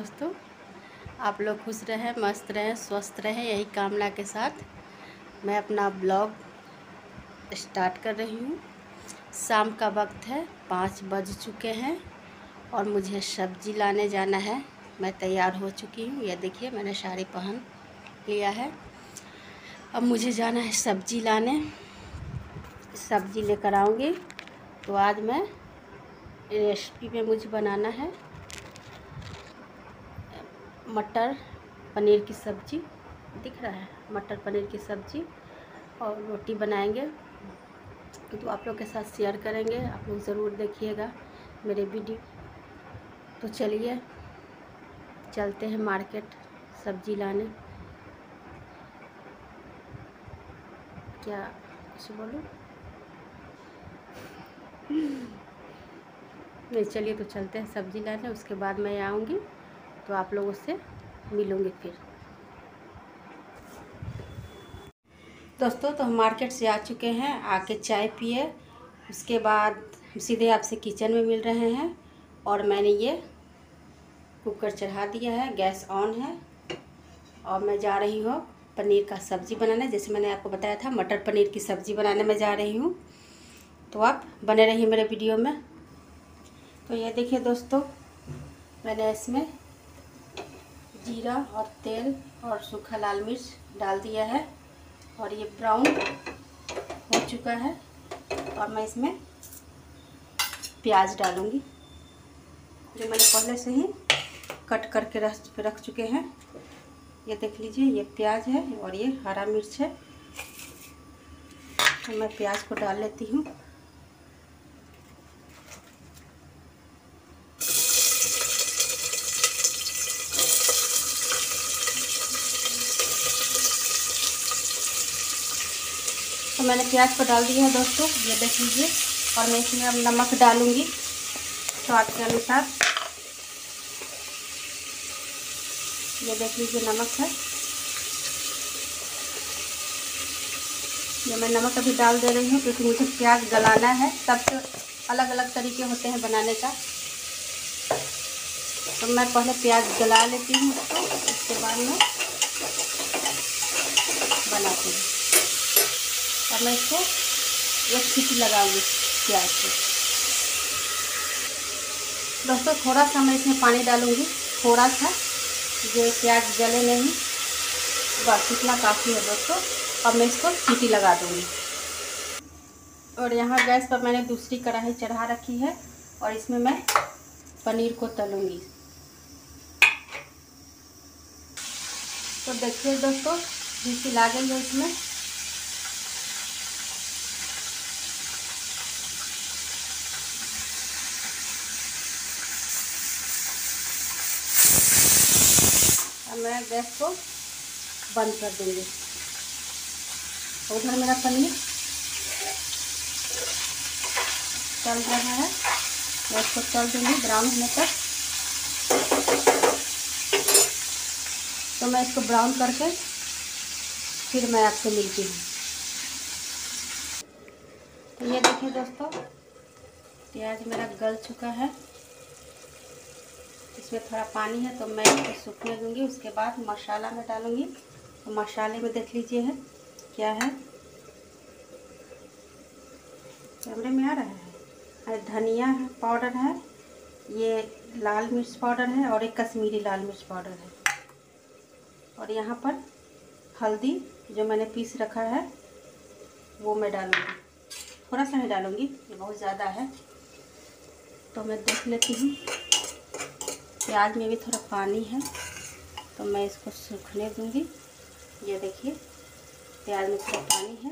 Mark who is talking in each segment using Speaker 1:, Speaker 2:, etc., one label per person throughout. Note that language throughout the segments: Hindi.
Speaker 1: दोस्तों। आप लोग खुश रहें, मस्त रहें, स्वस्थ रहें, यही कामना के साथ मैं अपना ब्लॉग स्टार्ट कर रही हूँ। शाम का वक्त है, पाँच बज चुके हैं और मुझे सब्ज़ी लाने जाना है। मैं तैयार हो चुकी हूँ। यह देखिए, मैंने साड़ी पहन लिया है। अब मुझे जाना है सब्ज़ी लाने। सब्ज़ी लेकर आऊँगी। तो आज मैं रेसिपी में मुझे बनाना है। मटर पनीर की सब्ज़ी दिख रहा है। मटर पनीर की सब्ज़ी और रोटी बनाएँगे। तो आप लोग के साथ शेयर करेंगे। आप लोग ज़रूर देखिएगा मेरे वीडियो। तो चलिए, चलते हैं मार्केट सब्ज़ी लाने। क्या कुछ बोलूँ? नहीं, चलिए तो चलते हैं सब्ज़ी लाने। उसके बाद मैं आऊँगी। तो आप लोगों से मिलूँगी फिर। दोस्तों तो हम मार्केट से आ चुके हैं। आके चाय पिए। उसके बाद सीधे आपसे किचन में मिल रहे हैं और मैंने ये कुकर चढ़ा दिया है। गैस ऑन है और मैं जा रही हूँ पनीर का सब्ज़ी बनाने। जैसे मैंने आपको बताया था, मटर पनीर की सब्ज़ी बनाने में जा रही हूँ। तो आप बने रहिए मेरे वीडियो में। तो ये देखिए दोस्तों, मैंने इसमें जीरा और तेल और सूखा लाल मिर्च डाल दिया है और ये ब्राउन हो चुका है और मैं इसमें प्याज डालूँगी, जो मैंने पहले से ही कट करके रख रख चुके हैं। ये देख लीजिए, ये प्याज है और ये हरा मिर्च है। तो मैं प्याज को डाल लेती हूँ। मैंने प्याज को डाल दिया है दोस्तों, ये देख लीजिए। और मैं इसमें अब नमक डालूँगी स्वाद के अनुसार। ये देख लीजिए नमक है। ये मैं नमक अभी डाल दे रही हूँ क्योंकि मुझे प्याज गलाना है। सबसे अलग अलग तरीके होते हैं बनाने का। तो मैं पहले प्याज गला लेती हूँ उसको, उसके बाद में बनाती हूँ। और मैं इसको एक सीटी लगाऊँगी प्याज को। दोस्तों, थोड़ा सा मैं इसमें पानी डालूँगी। थोड़ा सा, जो प्याज जले नहीं, बस इतना काफ़ी है दोस्तों। अब मैं इसको सीटी लगा दूँगी। और यहाँ गैस पर मैंने दूसरी कढ़ाई चढ़ा रखी है और इसमें मैं पनीर को तलूँगी। तो देखिए दोस्तों, सीटी ला गई है इसमें। मैं गैस को बंद कर दूँगी। उधर मेरा पनीर चल रहा है। मैं इसको चल दूँगी ब्राउन होने तक। तो मैं इसको ब्राउन करके फिर मैं आपसे मिलती हूँ। तो ये देखिए दोस्तों, प्याज मेरा गल चुका है। इसमें थोड़ा पानी है तो मैं इसको सूखने दूँगी। उसके बाद मसाला में डालूँगी। तो मसाले में देख लीजिए है, क्या है? कैमरे में आ रहा है? अरे धनिया पाउडर है। ये लाल मिर्च पाउडर है और एक कश्मीरी लाल मिर्च पाउडर है। और यहाँ पर हल्दी जो मैंने पीस रखा है, वो मैं डालूँगी। थोड़ा सा ही डालूँगी, ये बहुत ज़्यादा है। तो मैं देख लेती हूँ। प्याज में भी थोड़ा पानी है तो मैं इसको सूखने दूँगी। ये देखिए प्याज में थोड़ा पानी है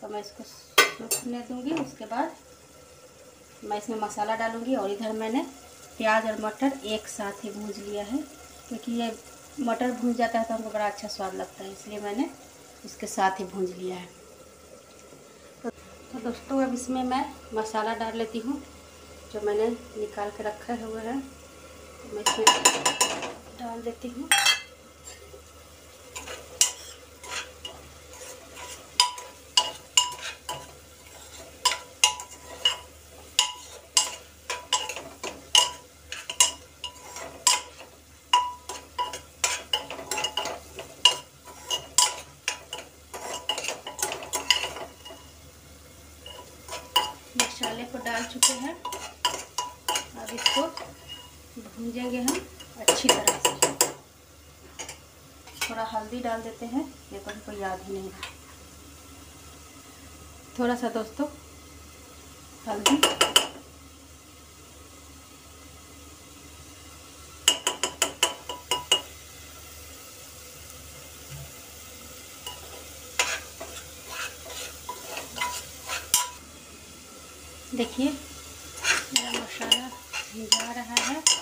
Speaker 1: तो मैं इसको सूखने दूँगी। उसके बाद मैं इसमें मसाला डालूँगी और इधर मैंने प्याज और मटर एक साथ ही भूज लिया है क्योंकि ये मटर भूज जाता है तो हमको बड़ा अच्छा स्वाद लगता है इसलिए मैंने इसके साथ ही भूज लिया है। तो, तो दोस्तों अब इसमें मैं मसाला डाल लेती हूँ जो मैंने निकाल के रखे हुए हैं। मैं इसमें डाल देती हूँ मसाले को डाल चुके हैं अब इसको भूंजेंगे हम अच्छी तरह से। थोड़ा हल्दी डाल देते हैं, ये तो हमको याद ही नहीं थोड़ा सा दोस्तों, हल्दी। देखिए, मेरा मसाला जा रहा है।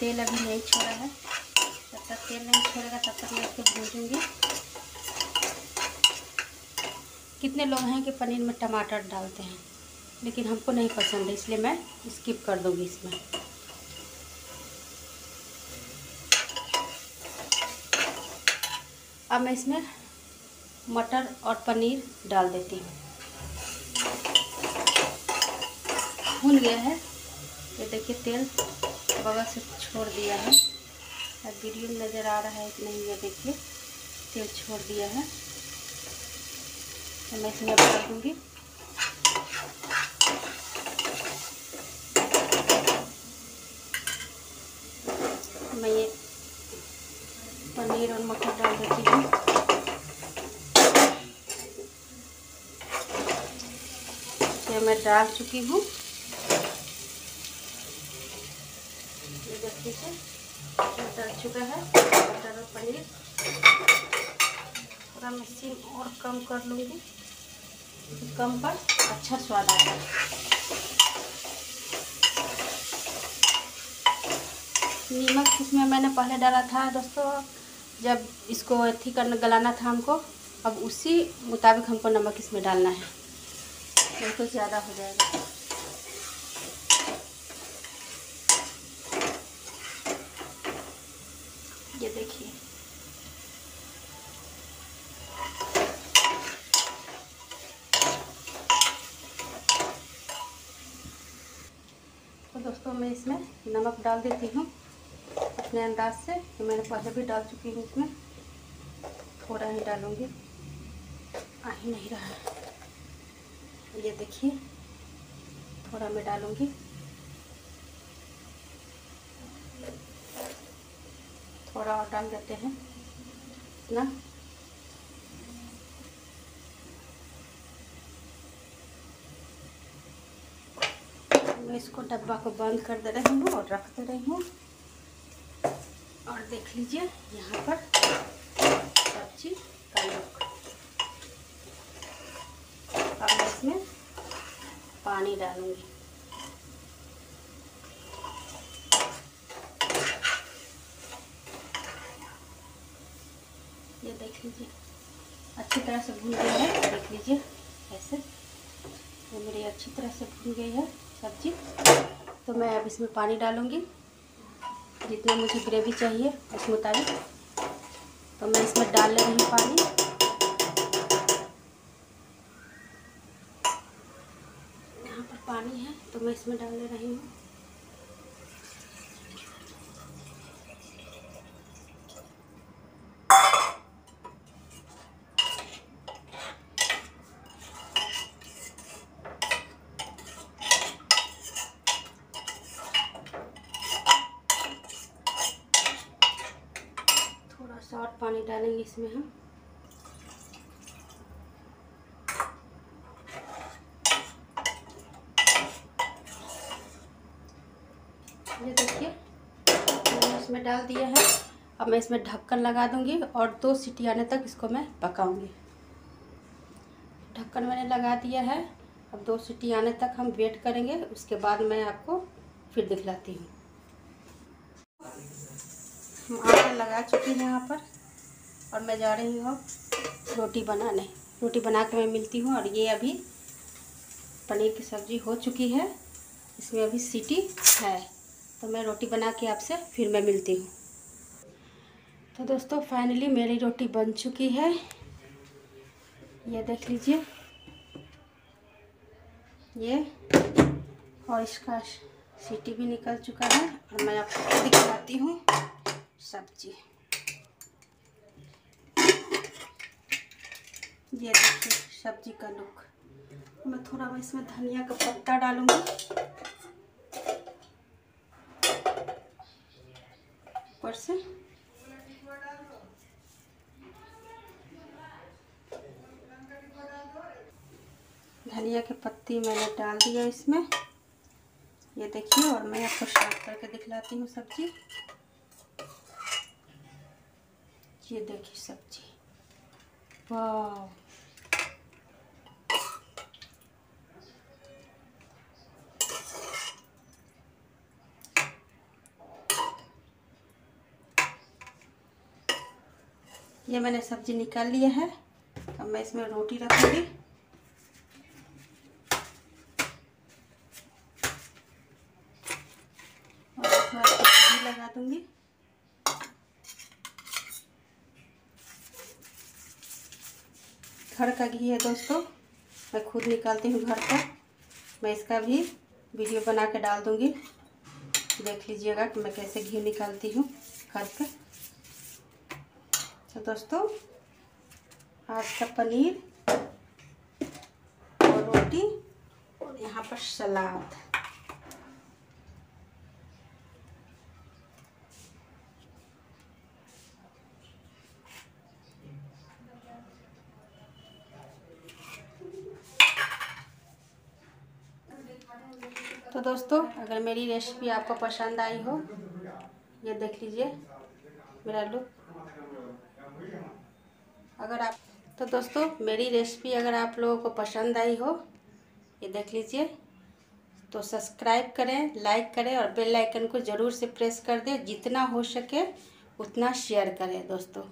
Speaker 1: तेल अभी नहीं छोड़ा है। जब तक तेल नहीं छोड़ेगा, तब तक मैं इसको भूजूँगी कितने लोग हैं कि पनीर में टमाटर डालते हैं? लेकिन हमको नहीं पसंद है, इसलिए मैं स्किप कर दूँगी इसमें। अब मैं इसमें मटर और पनीर डाल देती हूँ। भून गया है। ये देखिए तेल बगल से छोड़ दिया है। अब वीडियो में नज़र आ रहा है कि नहीं, ये देखिए, तेल छोड़ दिया है। तो मैं इसमें डाल दूँगी। मैं ये पनीर और मटर डाल देती हूँ। मैं डाल चुकी हूँ। ये देख लीजिए डाल चुका है। मटर और पनीर। थोड़ा मैं सिम और कम कर लूँगी। कम पर अच्छा स्वाद आता है। नमक इसमें मैंने पहले डाला था दोस्तों। जब इसको अथी करना, गलाना था हमको, अब उसी मुताबिक हमको नमक इसमें डालना है। तो ज़्यादा हो जाएगा। ये देखिए। तो दोस्तों, मैं इसमें नमक डाल देती हूँ अपने अंदाज से। कि मैंने पहले भी डाल चुकी हूँ इसमें। थोड़ा ही डालूँगी। आ ही नहीं रहा। ये देखिए, थोड़ा मैं डालूँगी। थोड़ा और डाल देते हैं, ना? मैं इसको डब्बा को बंद कर दे रही हूँ और रख दे रही हूँ। और देख लीजिए, यहाँ पर सब्ज़ी का लुक। अब मैं इसमें पानी डालूँगी ये देख लीजिए। अच्छी तरह से भून गया है, देख लीजिए ऐसे। ये मेरी अच्छी तरह से भून गई है सब्ज़ी। तो मैं अब इसमें पानी डालूँगी, जितना मुझे ग्रेवी चाहिए उस मुताबिक। तो मैं इसमें डाल ले रही पानी। यहाँ पर पानी है तो मैं इसमें डाल ले रही हूँ थोड़ा सा पानी डालेंगे इसमें हम। ये देखिए, मैंने इसमें डाल दिया है। अब मैं इसमें ढक्कन लगा दूँगी और दो सीटी आने तक इसको मैं पकाऊँगी। ढक्कन मैंने लगा दिया है। अब दो सीटी आने तक हम वेट करेंगे। उसके बाद मैं आपको फिर दिखलाती हूँ। आटा लगा चुकी हैं यहाँ पर और मैं जा रही हूँ रोटी बनाने। रोटी बना के मैं मिलती हूँ और ये अभी पनीर की सब्ज़ी हो चुकी है। इसमें अभी सीटी है। तो मैं रोटी बना के आपसे फिर मैं मिलती हूँ। तो दोस्तों फाइनली मेरी रोटी बन चुकी है। ये देख लीजिए। ये और इसका सीटी भी निकल चुका है और मैं आपको दिखलाती हूँ। सब्ज़ी। ये देखिए सब्ज़ी का लुक। मैं थोड़ा मैं इसमें धनिया का पत्ता डालूँगी। ऊपर से। धनिया के पत्ती मैंने डाल दिया इसमें। ये देखिए, और मैं आपको साफ़ करके दिखलाती हूँ सब्ज़ी। ये देखिए सब्ज़ी। वाह ये मैंने सब्ज़ी निकाल लिया है, अब मैं इसमें रोटी रखूँगी। रखूँगी लगा दूँगी। घर का घी है दोस्तों। मैं खुद निकालती हूँ घर का मैं इसका भी वीडियो बना के डाल दूँगी। देख लीजिएगा कि मैं कैसे घी निकालती हूँ घर पर तो दोस्तों, आज का पनीर और रोटी और यहाँ पर सलाद। तो दोस्तों, अगर मेरी रेसिपी आपको पसंद आई हो, ये देख लीजिए, मेरा लुक अगर आप तो दोस्तों, मेरी रेसिपी अगर आप लोगों को पसंद आई हो, ये देख लीजिए। तो सब्सक्राइब करें लाइक करें और बेल आइकन को ज़रूर से प्रेस कर दें। जितना हो सके, उतना शेयर करें, दोस्तों।